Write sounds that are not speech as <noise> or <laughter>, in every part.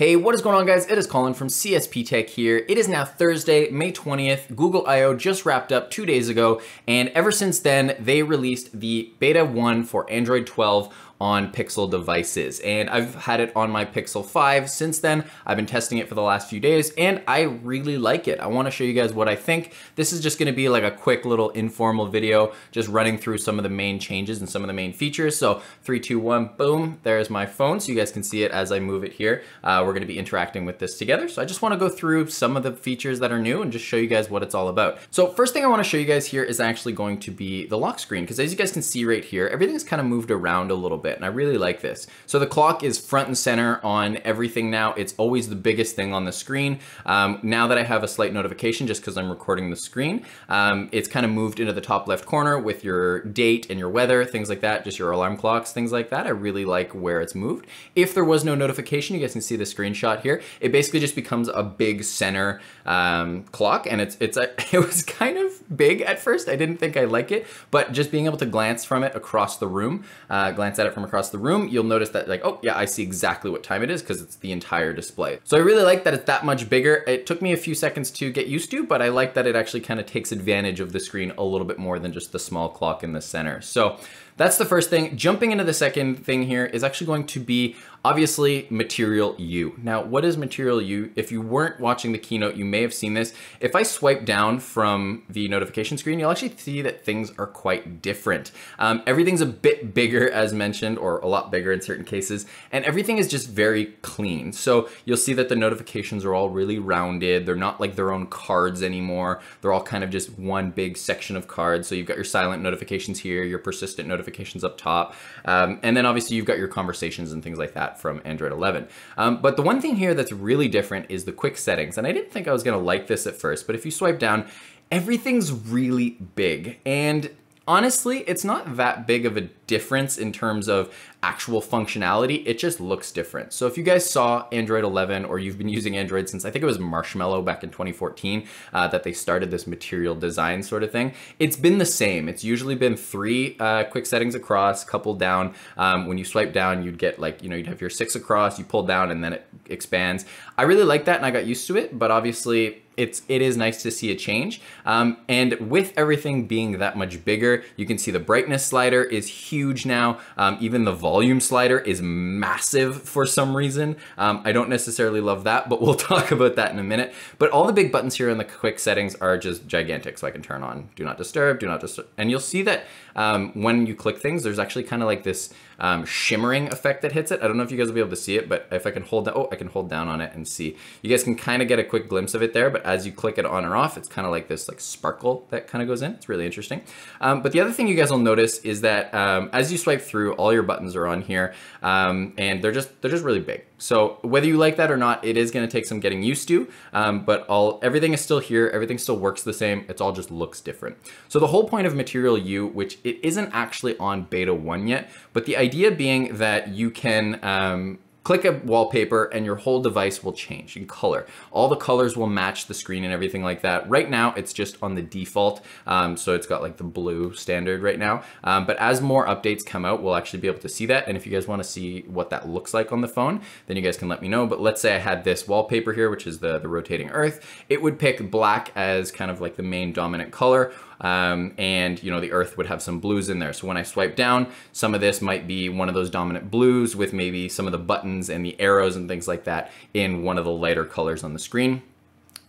Hey, what is going on guys? It is Colin from CSP Tech here. It is now Thursday, May 20th. Google I/O just wrapped up two days ago, and ever since then, they released the beta 1 for Android 12 on Pixel devices. And I've had it on my Pixel 5 since then. I've been testing it for the last few days and I really like it. I wanna show you guys what I think. This is just gonna be like a quick little informal video, just running through some of the main changes and some of the main features. So three, two, one, boom, there's my phone. So you guys can see it as I move it here. Uh, we're gonna be interacting with this together. So I just wanna go through some of the features that are new and just show you guys what it's all about. So first thing I wanna show you guys here is actually going to be the lock screen. Cause as you guys can see right here, everything's kind of moved around a little bit bit, and I really like this. So the clock is front and center on everything now. It's always the biggest thing on the screen. Um, now that I have a slight notification just because I'm recording the screen, um, it's kind of moved into the top left corner with your date and your weather, things like that, just your alarm clocks, things like that. I really like where it's moved. If there was no notification, you guys can see the screenshot here. It basically just becomes a big center um, clock, and it's it's a, <laughs> it was kind of big at first. I didn't think I like it, but just being able to glance from it across the room, uh, glance at it from from across the room, you'll notice that like, oh yeah, I see exactly what time it is because it's the entire display. So I really like that it's that much bigger. It took me a few seconds to get used to, but I like that it actually kind of takes advantage of the screen a little bit more than just the small clock in the center. So that's the first thing. Jumping into the second thing here is actually going to be obviously Material You. Now, what is Material You? If you weren't watching the keynote, you may have seen this. If I swipe down from the notification screen, you'll actually see that things are quite different. Um, everything's a bit bigger as mentioned, or a lot bigger in certain cases, and everything is just very clean. So you'll see that the notifications are all really rounded. They're not like their own cards anymore. They're all kind of just one big section of cards. So you've got your silent notifications here, your persistent notifications notifications up top. Um, and then obviously you've got your conversations and things like that from Android 11. Um, but the one thing here that's really different is the quick settings. And I didn't think I was gonna like this at first, but if you swipe down, everything's really big. And honestly, it's not that big of a difference in terms of actual functionality. It just looks different. So if you guys saw Android 11 or you've been using Android since I think it was Marshmallow back in 2014 uh, that they started this material design sort of thing, it's been the same. It's usually been three uh, quick settings across, couple down. Um, when you swipe down, you'd get like, you know, you'd have your six across, you pull down and then it expands. I really like that and I got used to it, but obviously it's it is nice to see a change. Um, and with everything being that much bigger, you can see the brightness slider is huge now. Um, even the volume slider is massive for some reason. Um, I don't necessarily love that, but <laughs> we'll talk about that in a minute. But all the big buttons here in the quick settings are just gigantic. So I can turn on do not disturb, do not disturb. And you'll see that um, when you click things, there's actually kind of like this um, shimmering effect that hits it. I don't know if you guys will be able to see it, but if I can hold down, oh, I can hold down on it and see. You guys can kind of get a quick glimpse of it there, but as you click it on or off, it's kind of like this like sparkle that kind of goes in. It's really interesting. Um, but the other thing you guys will notice is that um, as you swipe through, all your buttons are on here, um, and they're just they're just really big. So whether you like that or not, it is going to take some getting used to, um, but all everything is still here. Everything still works the same. It's all just looks different. So the whole point of Material You, which it isn't actually on beta one yet, but the idea being that you can um, click a wallpaper and your whole device will change in color. All the colors will match the screen and everything like that. Right now, it's just on the default. Um, so it's got like the blue standard right now. Um, but as more updates come out, we'll actually be able to see that. And if you guys wanna see what that looks like on the phone, then you guys can let me know. But let's say I had this wallpaper here, which is the, the rotating earth. It would pick black as kind of like the main dominant color um, and you know the earth would have some blues in there. So when I swipe down, some of this might be one of those dominant blues with maybe some of the buttons and the arrows and things like that in one of the lighter colors on the screen.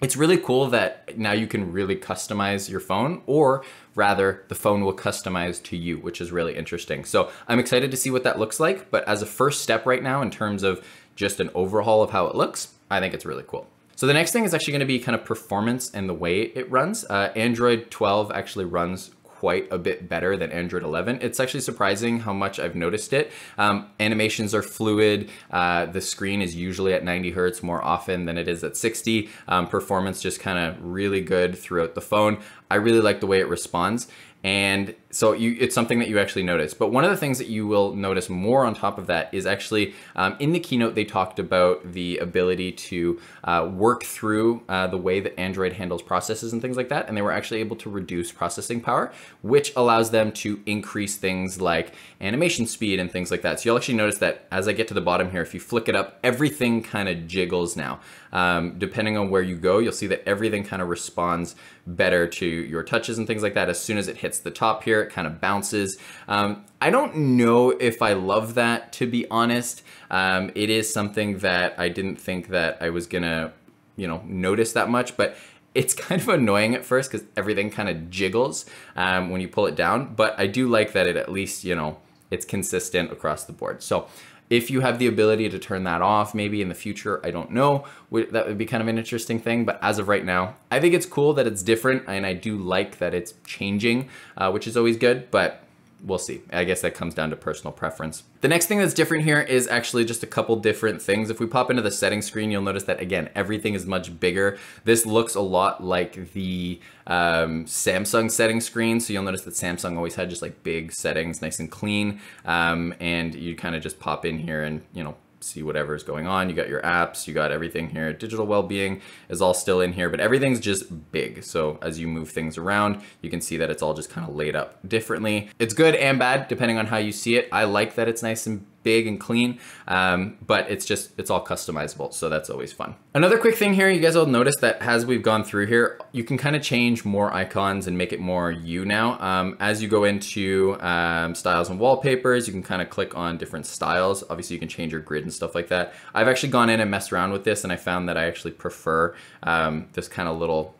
It's really cool that now you can really customize your phone or rather the phone will customize to you, which is really interesting. So I'm excited to see what that looks like, but as a first step right now in terms of just an overhaul of how it looks, I think it's really cool. So the next thing is actually gonna be kind of performance and the way it runs. Uh, Android 12 actually runs quite a bit better than Android 11. It's actually surprising how much I've noticed it. Um, animations are fluid. Uh, the screen is usually at 90 hertz more often than it is at 60. Um, performance just kind of really good throughout the phone. I really like the way it responds. And so you, it's something that you actually notice. But one of the things that you will notice more on top of that is actually um, in the keynote, they talked about the ability to uh, work through uh, the way that Android handles processes and things like that. And they were actually able to reduce processing power, which allows them to increase things like animation speed and things like that. So you'll actually notice that as I get to the bottom here, if you flick it up, everything kind of jiggles now. Um, depending on where you go, you'll see that everything kind of responds better to your touches and things like that. As soon as it hits the top here, it kind of bounces. Um, I don't know if I love that, to be honest. Um, it is something that I didn't think that I was gonna, you know, notice that much, but it's <laughs> kind of annoying at first because everything kind of jiggles um, when you pull it down. But I do like that it at least, you know, it's consistent across the board. So if you have the ability to turn that off, maybe in the future, I don't know, that would be kind of an interesting thing. But as of right now, I think it's cool that it's different and I do like that it's changing, uh, which is always good. But we'll see. I guess that comes down to personal preference. The next thing that's different here is actually just a couple different things. If we pop into the settings screen, you'll notice that again, everything is much bigger. This looks a lot like the um, Samsung settings screen. So you'll notice that Samsung always had just like big settings, nice and clean. Um, and you kind of just pop in here and, you know, see whatever is going on. You got your apps, you got everything here. Digital well-being is all still in here, but everything's just big. So as you move things around, you can see that it's all just kind of laid up differently. It's good and bad depending on how you see it. I like that it's nice and big and clean, um, but it's just, it's all customizable. So that's always fun. Another quick thing here, you guys will notice that as we've gone through here, you can kind of change more icons and make it more you now. Um, as you go into um, styles and wallpapers, you can kind of click on different styles. Obviously you can change your grid and stuff like that. I've actually gone in and messed around with this and I found that I actually prefer um, this kind of little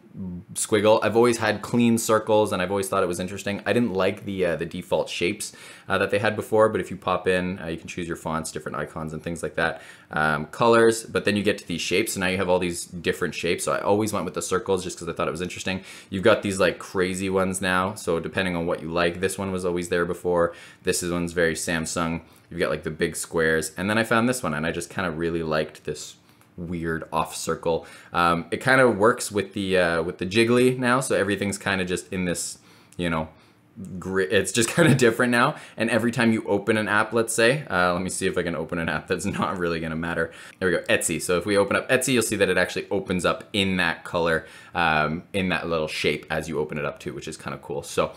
squiggle. I've always had clean circles and I've always thought it was interesting. I didn't like the uh, the default shapes uh, that they had before, but if you pop in, uh, you can choose your fonts, different icons and things like that. Um, colors, but then you get to these shapes, so now you have all these different shapes. So I always went with the circles just because I thought it was interesting. You've got these like crazy ones now, so depending on what you like, this one was always there before. This is one's very Samsung. You've got like the big squares, and then I found this one, and I just kind of really liked this weird off circle. Um, it kind of works with the uh, with the jiggly now, so everything's kind of just in this, you know, it's just <laughs> kind of different now. And every time you open an app, let's say, uh, let me see if I can open an app that's <laughs> not really gonna matter. There we go, Etsy. So if we open up Etsy, you'll see that it actually opens up in that color, um, in that little shape as you open it up too, which is kind of cool. So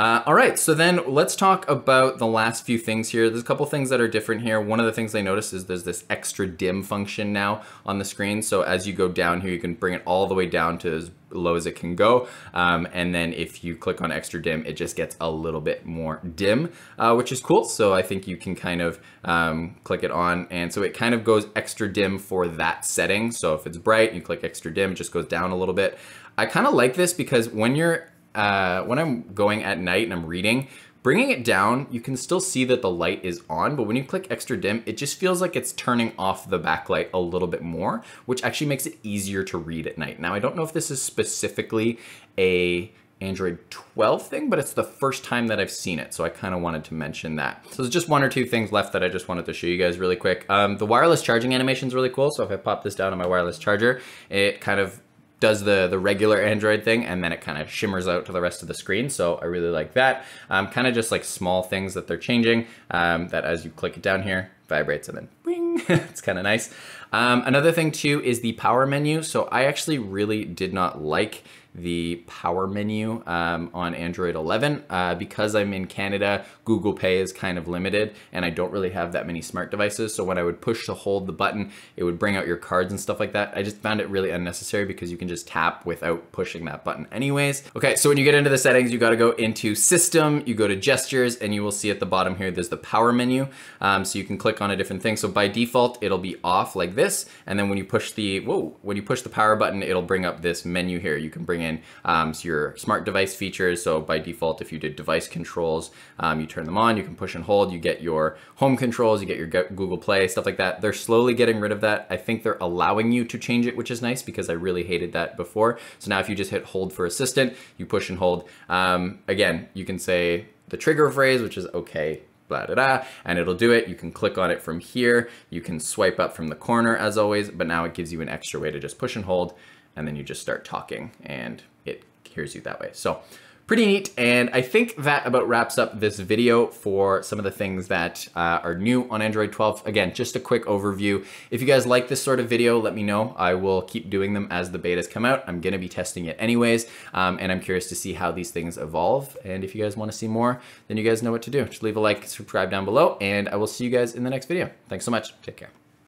uh, all right, so then let's talk about the last few things here. There's a couple things that are different here. One of the things I noticed is there's this extra dim function now on the screen. So as you go down here, you can bring it all the way down to as low as it can go. Um, and then if you click on extra dim, it just gets a little bit more dim, uh, which is cool. So I think you can kind of um, click it on. And so it kind of goes extra dim for that setting. So if it's bright, you click extra dim, it just goes down a little bit. I kind of like this because when you're uh, when I'm going at night and I'm reading, bringing it down, you can still see that the light is on, but when you click extra dim, it just feels like it's turning off the backlight a little bit more, which actually makes it easier to read at night. Now, I don't know if this is specifically a Android 12 thing, but it's the first time that I've seen it. So I kind of wanted to mention that. So there's just one or two things left that I just wanted to show you guys really quick. Um, the wireless charging animation is really cool. So if I pop this down on my wireless charger, it kind of does the, the regular Android thing and then it kind of shimmers out to the rest of the screen. So I really like that. Um, kind of just like small things that they're changing um, that as you click it down here, vibrates and then wing. <laughs> it's kind of nice. Um, another thing too is the power menu. So I actually really did not like the power menu um, on Android 11. Uh, because I'm in Canada, Google Pay is kind of limited and I don't really have that many smart devices. So when I would push to hold the button, it would bring out your cards and stuff like that. I just found it really unnecessary because you can just tap without pushing that button anyways. Okay, so when you get into the settings, you gotta go into system, you go to gestures and you will see at the bottom here, there's the power menu. Um, so you can click on a different thing. So by default, it'll be off like this. And then when you push the, whoa, when you push the power button, it'll bring up this menu here. You can bring bring in um, your smart device features. So by default, if you did device controls, um, you turn them on, you can push and hold, you get your home controls, you get your Google Play, stuff like that. They're slowly getting rid of that. I think they're allowing you to change it, which is nice because I really hated that before. So now if you just hit hold for assistant, you push and hold. Um, again, you can say the trigger phrase, which is okay, blah, da, da, and it'll do it. You can click on it from here. You can swipe up from the corner as always, but now it gives you an extra way to just push and hold and then you just start talking and it hears you that way. So pretty neat. And I think that about wraps up this video for some of the things that uh, are new on Android 12. Again, just a quick overview. If you guys like this sort of video, let me know. I will keep doing them as the betas come out. I'm gonna be testing it anyways. Um, and I'm curious to see how these things evolve. And if you guys wanna see more, then you guys know what to do. Just leave a like, subscribe down below, and I will see you guys in the next video. Thanks so much. Take care.